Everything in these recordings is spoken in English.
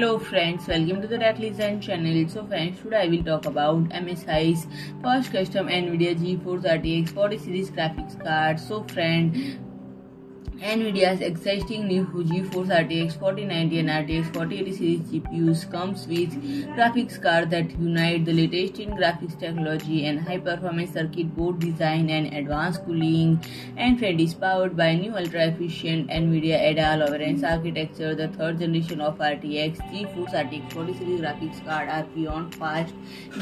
Hello friends, welcome to the Tech channel. So friends, today I will talk about MSI's first custom NVIDIA GeForce RTX 40 series graphics card. So friend, NVIDIA's exciting new GeForce RTX 4090 and RTX 4080 series GPUs comes with graphics cards that unite the latest in graphics technology and high-performance circuit board design and advanced cooling. And is powered by new ultra-efficient NVIDIA Ada Lovelace architecture. The third generation of RTX GeForce RTX 40 series graphics card are beyond fast,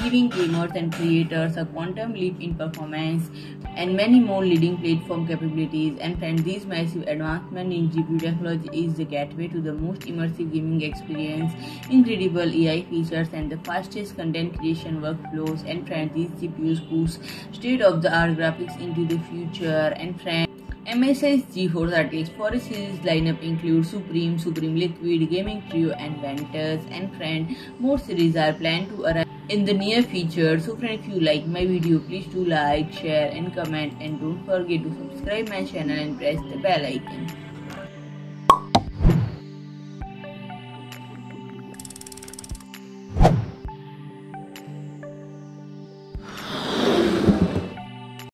giving gamers and creators a quantum leap in performance and many more leading platform capabilities. And friend, these massive advancement in GPU technology is the gateway to the most immersive gaming experience, incredible AI features, and the fastest content creation workflows. And friends, these GPUs push state-of-the-art graphics into the future. And friends. MSI's GeForce RTX 40 series lineup includes SUPRIM, SUPRIM Liquid, Gaming Trio, and Ventus. And friend, more series are planned to arrive in the near future. So friend, if you like my video, please do like, share, and comment, and don't forget to subscribe my channel and press the bell icon.